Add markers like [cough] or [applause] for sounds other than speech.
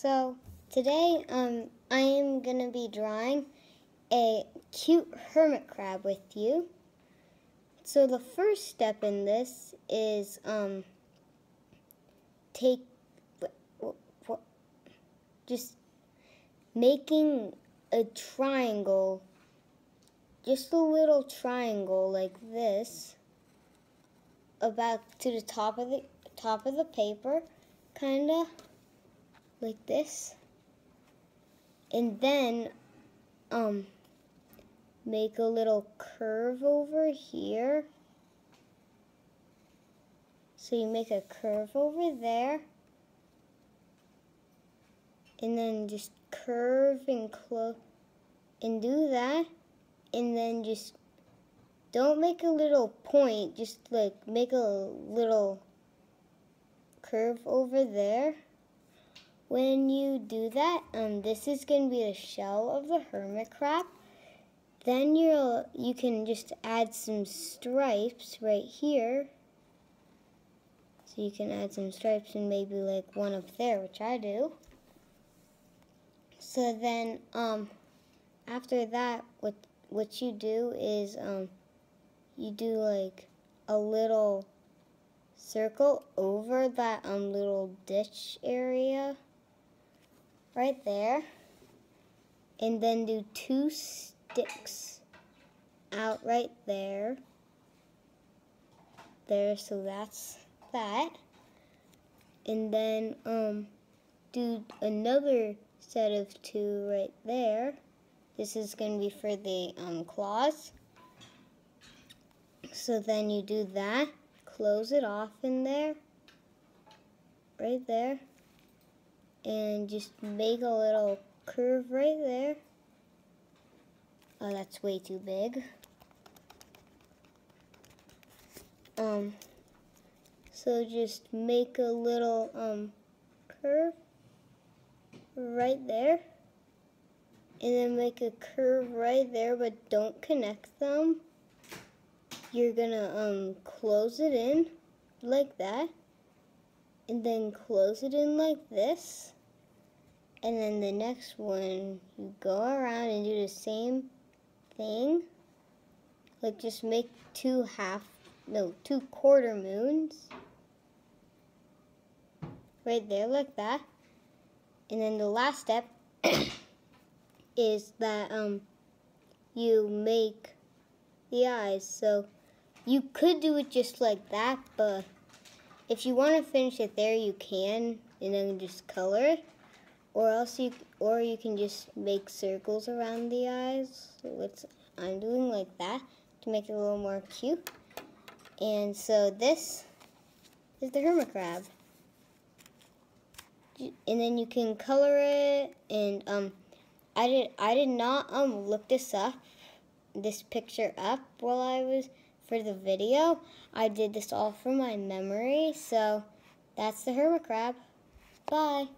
So today um, I am going to be drawing a cute hermit crab with you. So the first step in this is um, take just making a triangle, just a little triangle like this, about to the top of the top of the paper, kinda like this. And then um, make a little curve over here. So you make a curve over there. And then just curve and close and do that. And then just don't make a little point, just like make a little curve over there when you do that, um, this is going to be the shell of the hermit crab. Then you'll, you can just add some stripes right here. So you can add some stripes and maybe like one up there, which I do. So then, um, after that, what what you do is um, you do like a little circle over that um little ditch area right there. And then do two sticks out right there. There, so that's that. And then um, do another set of two right there. This is going to be for the um, claws. So then you do that, close it off in there, right there and just make a little curve right there. Oh, that's way too big. Um, so just make a little um, curve right there. And then make a curve right there, but don't connect them. You're gonna um, close it in like that. And then close it in like this. And then the next one, you go around and do the same thing. Like just make two half, no, two quarter moons. Right there like that. And then the last step [coughs] is that um, you make the eyes. So you could do it just like that, but if you want to finish it there, you can, and then just color it or else you or you can just make circles around the eyes which I'm doing like that to make it a little more cute. And so this is the hermit crab. And then you can color it and um I did I did not um look this up this picture up while I was for the video. I did this all from my memory so that's the hermit crab. Bye